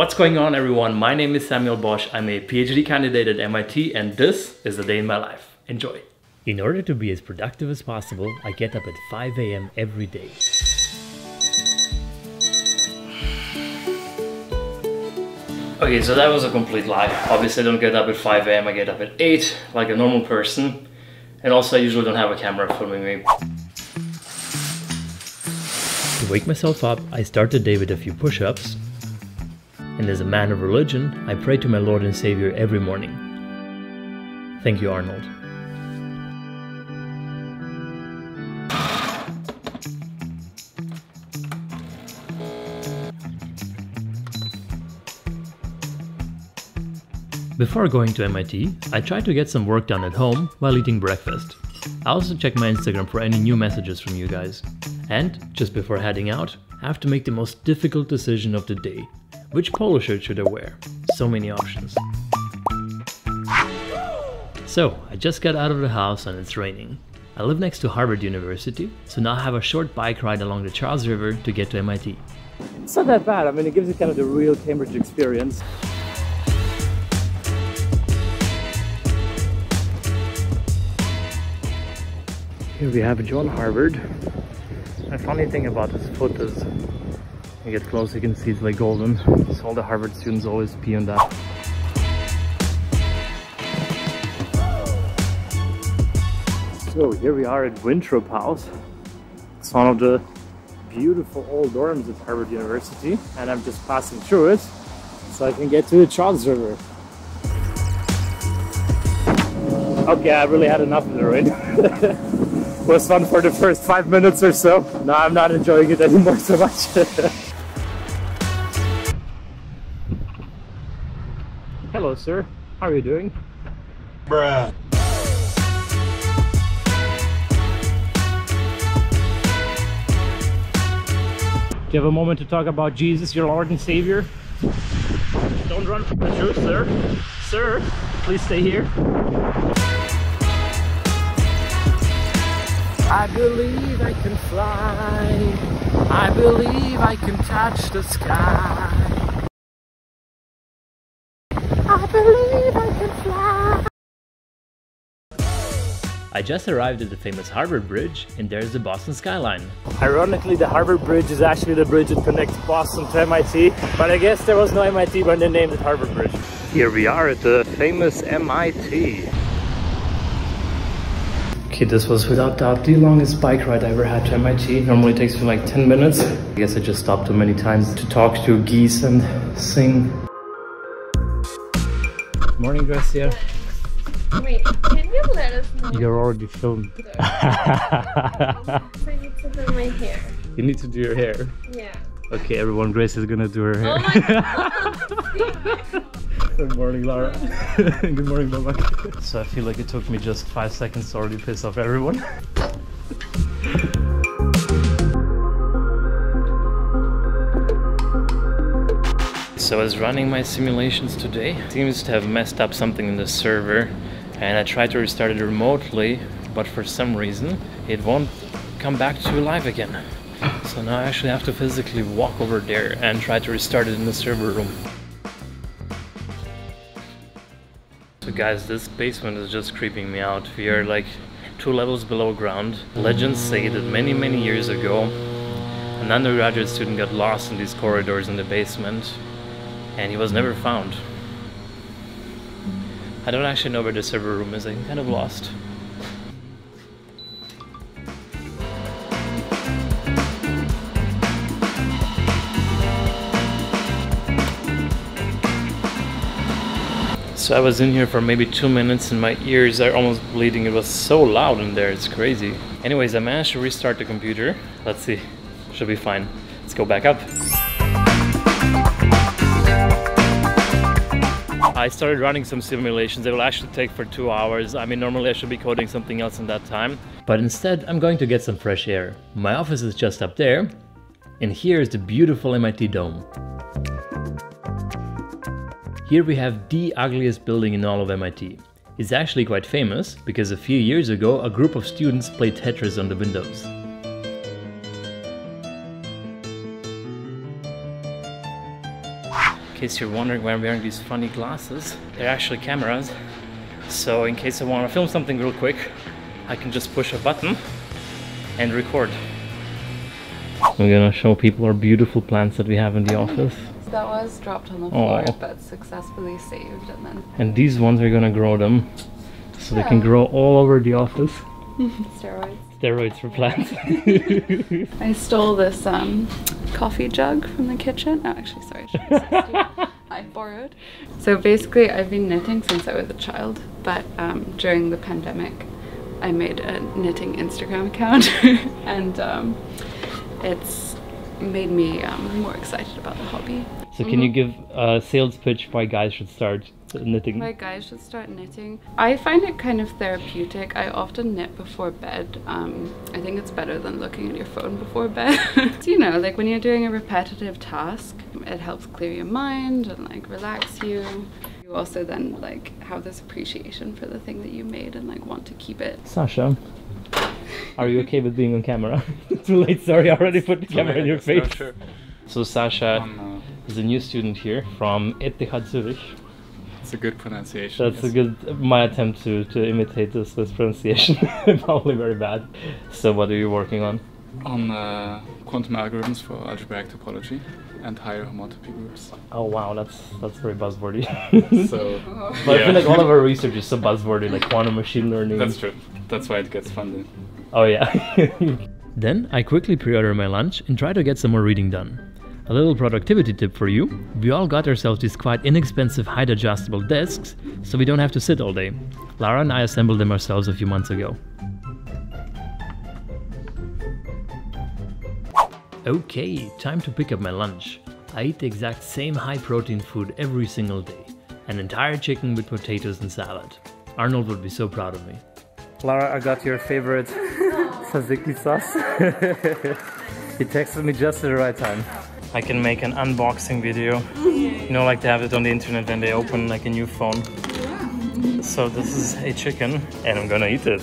What's going on everyone? My name is Samuel Bosch. I'm a PhD candidate at MIT and this is the day in my life. Enjoy. In order to be as productive as possible, I get up at 5 a.m. every day. Okay, so that was a complete lie. Obviously I don't get up at 5 a.m. I get up at 8 like a normal person. And also I usually don't have a camera filming me. To wake myself up, I start the day with a few push-ups. And as a man of religion, I pray to my Lord and Savior every morning. Thank you, Arnold. Before going to MIT, I tried to get some work done at home while eating breakfast. I also check my Instagram for any new messages from you guys. And, just before heading out, I have to make the most difficult decision of the day. Which polo shirt should I wear? So many options. So, I just got out of the house and it's raining. I live next to Harvard University, so now I have a short bike ride along the Charles River to get to MIT. It's not that bad, I mean it gives you kind of the real Cambridge experience. Here we have John Harvard. The funny thing about this foot is, you get close, you can see it's like golden. So all the Harvard students always pee on that. So here we are at Winthrop House. It's one of the beautiful old dorms at Harvard University, and I'm just passing through it so I can get to the Charles River. Okay, I really had enough of the rain. was fun for the first five minutes or so. Now I'm not enjoying it anymore so much. Hello, sir. How are you doing? Bruh. Do you have a moment to talk about Jesus, your Lord and Savior? Don't run from the truth, sir. Sir, please stay here. I believe I can fly. I believe I can touch the sky. I believe I can fly. I just arrived at the famous Harvard Bridge and there's the Boston skyline. Ironically, the Harvard Bridge is actually the bridge that connects Boston to MIT, but I guess there was no MIT when they named it Harvard Bridge. Here we are at the famous MIT. Okay, this was without doubt the longest bike ride I ever had to MIT. Normally it takes me like 10 minutes. I guess I just stopped too many times to talk to geese and sing. Good morning, Grecia. Wait, can you let us know? You're already filmed. I need to do my hair. you need to do your hair. Yeah. Okay, everyone, Grace is gonna do her hair. Oh! Good morning, Lara. Good morning, Babak. So I feel like it took me just five seconds to already piss off everyone. So I was running my simulations today. It seems to have messed up something in the server and I tried to restart it remotely, but for some reason it won't come back to life again. So now I actually have to physically walk over there and try to restart it in the server room. So guys, this basement is just creeping me out. We are like two levels below ground. Legends say that many, many years ago, an undergraduate student got lost in these corridors in the basement and he was never found. I don't actually know where the server room is, I'm kind of lost. So I was in here for maybe two minutes and my ears are almost bleeding. It was so loud in there, it's crazy. Anyways, I managed to restart the computer. Let's see, should be fine. Let's go back up. I started running some simulations. It will actually take for two hours. I mean, normally I should be coding something else in that time. But instead, I'm going to get some fresh air. My office is just up there, and here is the beautiful MIT Dome. Here we have the ugliest building in all of MIT. It's actually quite famous because a few years ago a group of students played Tetris on the windows. Case you're wondering why I'm wearing these funny glasses, they're actually cameras. So in case I want to film something real quick, I can just push a button and record. We're gonna show people our beautiful plants that we have in the office. That was dropped on the floor, Aw. but successfully saved, and then And these ones we're gonna grow them so they can grow all over the office. steroids. Steroids for plants. I stole this um, coffee jug from the kitchen. Oh, actually, sorry. I shouldn't have said it. I borrowed. So basically, I've been knitting since I was a child, but um, during the pandemic, I made a knitting Instagram account, and um, it's made me um, more excited about the hobby. so can you give a sales pitch why guys should start knitting? My guys should start knitting. I find it kind of therapeutic. I often knit before bed. Um, I think it's better than looking at your phone before bed. so, you know, like when you're doing a repetitive task, it helps clear your mind and like relax you. You also then like have this appreciation for the thing that you made and like want to keep it. Sascha, are you okay with being on camera? Too late, sorry, I already put the camera in your face. sure. So Sascha Um, uh, is a new student here from ETH Zurich. It's a good pronunciation. That's a good my attempt to, to imitate the Swiss pronunciation. Probably very bad. So what are you working on? On uh, quantum algorithms for algebraic topology and higher homotopy groups. Oh wow, that's that's very buzzwordy. So, But I feel like all of our research is so buzzwordy, like quantum machine learning. That's true. That's why it gets funded. Oh yeah. then I quickly pre-order my lunch and try to get some more reading done. A little productivity tip for you. We all got ourselves these quite inexpensive height adjustable desks, so we don't have to sit all day. Lara and I assembled them ourselves a few months ago. Okay, time to pick up my lunch. I eat the exact same high protein food every single day. An entire chicken with potatoes and salad. Arnold would be so proud of me. Lara, I got your favorite tzatziki sauce. he texted me just at the right time. I can make an unboxing video. You know, like they have it on the internet when they open like a new phone. So this is a chicken, and I'm gonna eat it.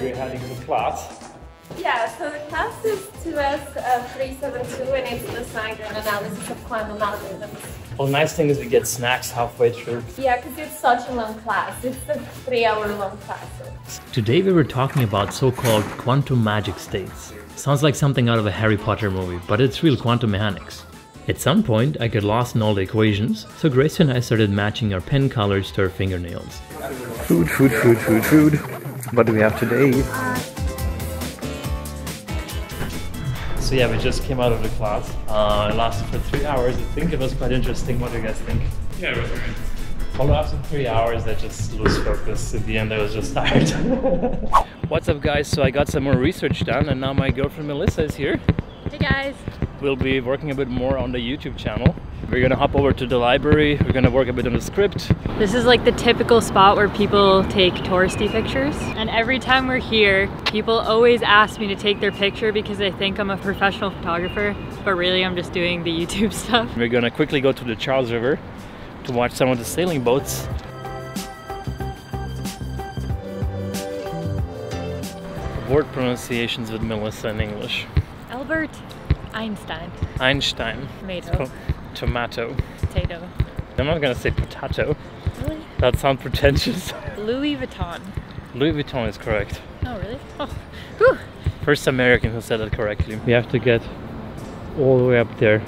We're heading to class. Yeah, so the class is 2S uh, 372 and it's the and analysis of quantum algorithms. Well, the nice thing is we get snacks halfway through. Yeah, because it's such a long class. It's a three hour long class. So. Today we were talking about so-called quantum magic states. Sounds like something out of a Harry Potter movie, but it's real quantum mechanics. At some point, I got lost in all the equations, so Grecia and I started matching our pen colors to our fingernails. Food, food, food, food, food. What do we have today? So yeah, we just came out of the class. Uh, it lasted for three hours. I think it was quite interesting. What do you guys think? Yeah, it was very Well, after three hours, I just lose focus. At the end, I was just tired. What's up, guys? So I got some more research done, and now my girlfriend Melissa is here. Hey guys. We'll be working a bit more on the YouTube channel. We're gonna hop over to the library. We're gonna work a bit on the script. This is like the typical spot where people take touristy pictures. And every time we're here, people always ask me to take their picture because they think I'm a professional photographer, but really I'm just doing the YouTube stuff. We're gonna quickly go to the Charles River to watch some of the sailing boats. Word pronunciations with Melissa in English. Albert Einstein, Einstein. tomato, tomato. potato. I'm not gonna say potato. Really? That sounds pretentious. Louis Vuitton. Louis Vuitton is correct. Oh really? Oh, whew. First American who said that correctly. We have to get all the way up there.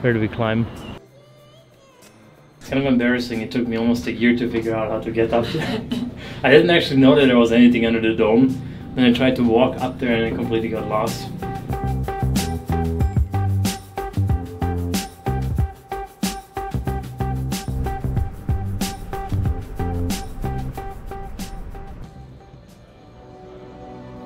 Where do we climb? It's kind of embarrassing. It took me almost a year to figure out how to get up there. I didn't actually know that there was anything under the dome. Then I tried to walk up there and I completely got lost.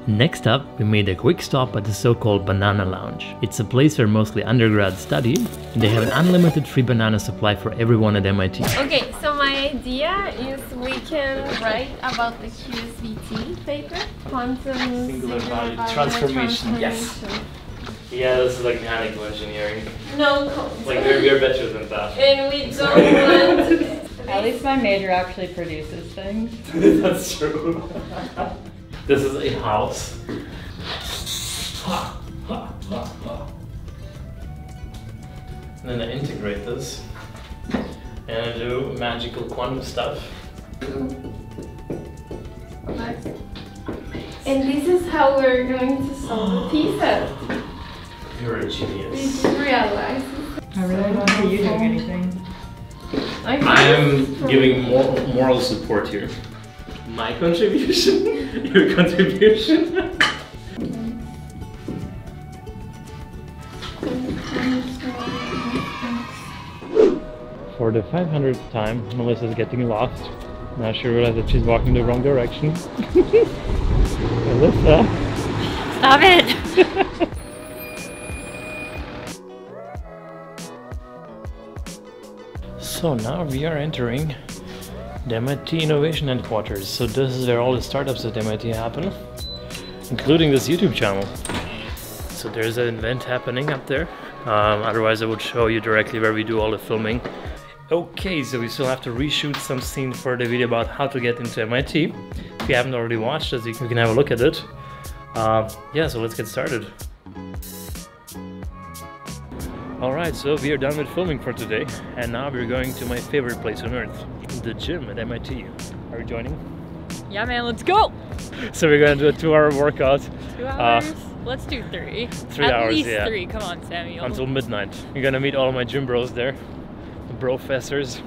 Next up, we made a quick stop at the so-called Banana Lounge. It's a place where mostly undergrads study, they have an unlimited free banana supply for everyone at MIT. Okay, so my idea is we can write about the QSVT paper, quantum Singular value value transformation, yes. Yeah, this is like mechanical engineering. No, Like we're, we're better than that. and we don't want to. At least my major actually produces things. That's true. this is a house. And then I integrate this. and I do magical quantum stuff. And this is how we're going to solve the pizza. You're a We genius. didn't realize. I really don't see you doing anything. I I am giving more moral support here. My contribution? Your contribution? For the 500th time, Melissa's getting lost. Now she realized that she's walking the wrong direction. Melissa! Stop it! So now we are entering the MIT Innovation Headquarters. So this is where all the startups at MIT happen, including this YouTube channel. So there's an event happening up there. Um, otherwise I would show you directly where we do all the filming. Okay, so we still have to reshoot some scene for the video about how to get into MIT. If you haven't already watched it, you can have a look at it. Uh, yeah, so let's get started. Alright, so we are done with filming for today, and now we're going to my favorite place on earth, the gym at MIT. Are you joining? yeah, man, let's go! So we're gonna do a two hour workout Two Uh, hours? let's do three. three At hours, least yeah. three. Come on, Samuel. until midnight. You're gonna meet all my gym bros there, the brofessors.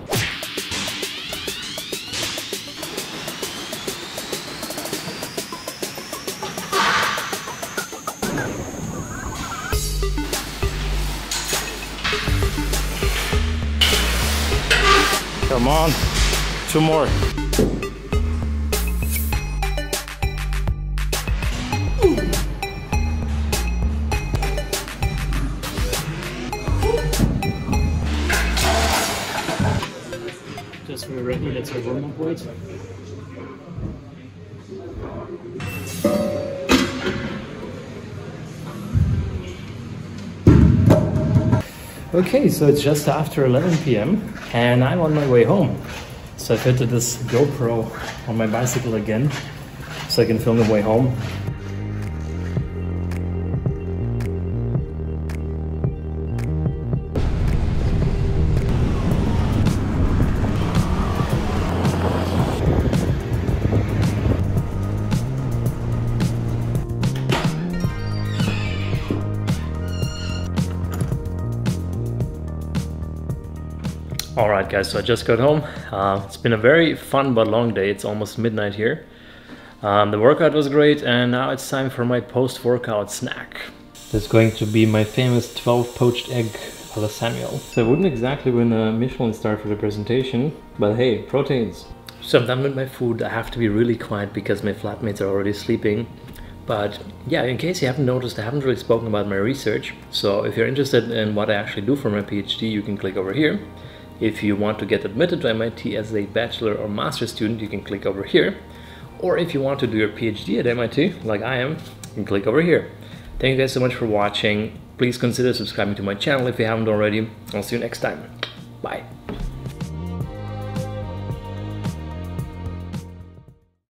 Come on, two more. Just for the record, that's a warm-up weight. Okay, so it's just after 11 p.m. and I'm on my way home. So I fitted this GoPro on my bicycle again so I can film the way home. All right, guys, so I just got home. Uh, it's been a very fun but long day. It's almost midnight here. Um, the workout was great, and now it's time for my post-workout snack. That's going to be my famous 12 poached egg a la Samuel. So I wouldn't exactly win a Michelin star for the presentation, but hey, proteins. So I'm done with my food. I have to be really quiet because my flatmates are already sleeping. But yeah, in case you haven't noticed, I haven't really spoken about my research. So if you're interested in what I actually do for my PhD, you can click over here. If you want to get admitted to MIT as a bachelor or master student, you can click over here. Or if you want to do your PhD at MIT, like I am, you can click over here. Thank you guys so much for watching. Please consider subscribing to my channel if you haven't already. I'll see you next time. Bye.